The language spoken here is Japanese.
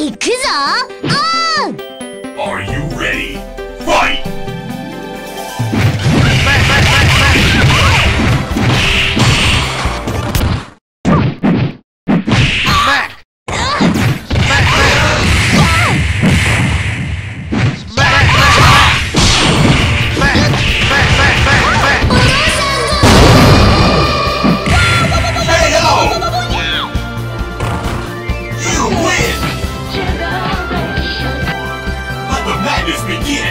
行くぞ。Let us begin!